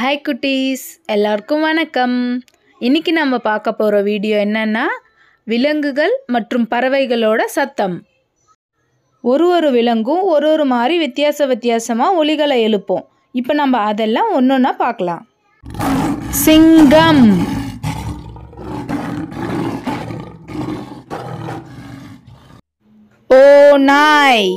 Hi குட்டீஸ். எல்லாருக்கும் வணக்கம். இன்னைக்கு நம்ம பார்க்க போகிற வீடியோ என்னென்னா விலங்குகள் மற்றும் பறவைகளோட சத்தம். ஒரு ஒரு விலங்கும் ஒரு ஒரு மாதிரி வித்தியாச வித்தியாசமாக ஒலிகளை எழுப்போம். இப்போ நம்ம அதெல்லாம் ஒன்று ஒன்றா பார்க்கலாம். சிங்கம். ஓ நாய்.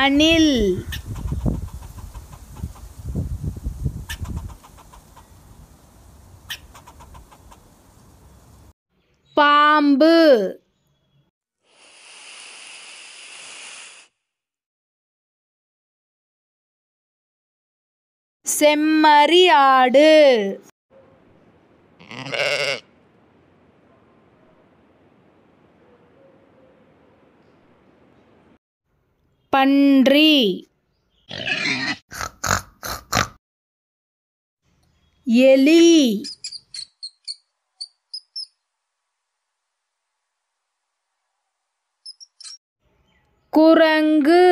அணில் பாம்பு. செம்மறி ஆடு பன்றி. எலி. குரங்கு.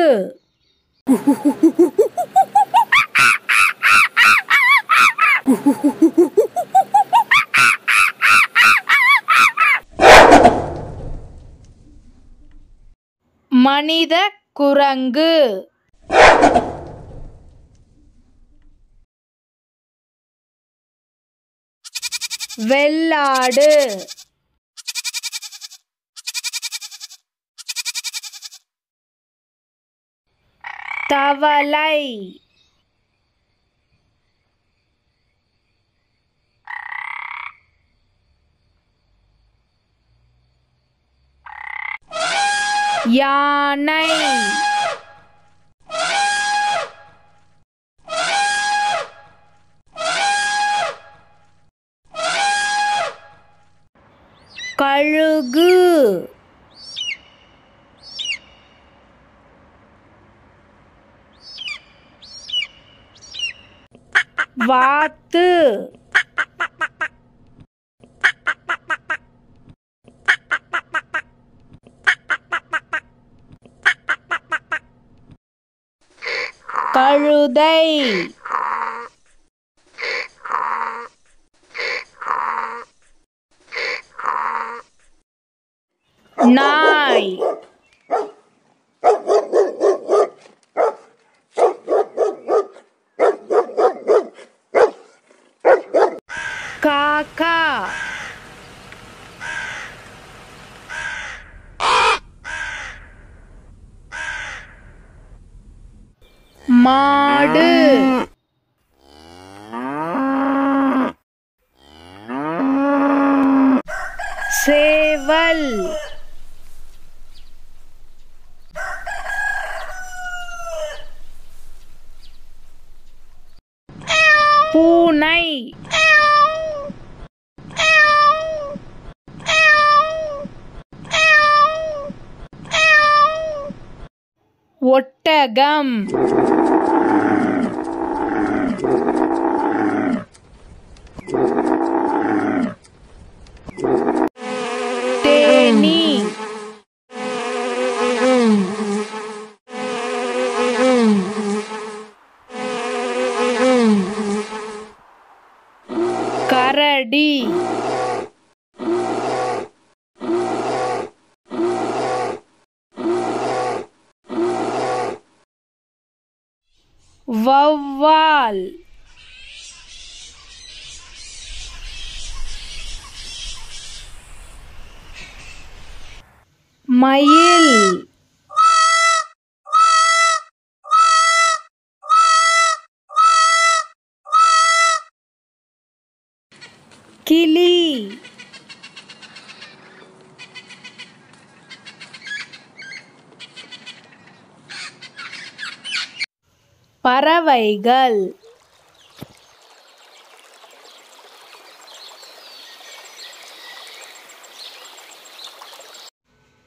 மனித குரங்கு. வெள்ளாடு. தவளை. யானை. கழுகு. வாத்து. கழுதை நாய் காக்கா மாடு. சேவல். பூனை. ஒட்டகம். தேனி. கரடி. ववाल मयिल किली। பறவைகள்.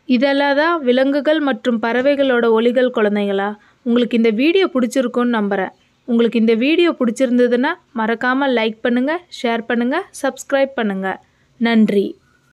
இதெல்லாம் தான் விலங்குகள் மற்றும் பறவைகளோட ஒலிகள் குழந்தைங்களா உங்களுக்கு இந்த வீடியோ பிடிச்சிருக்குன்னு நம்புகிறேன் உங்களுக்கு இந்த வீடியோ பிடிச்சிருந்ததுன்னா மறக்காமல் லைக் பண்ணுங்கள் ஷேர் பண்ணுங்கள் சப்ஸ்கிரைப் பண்ணுங்கள் நன்றி.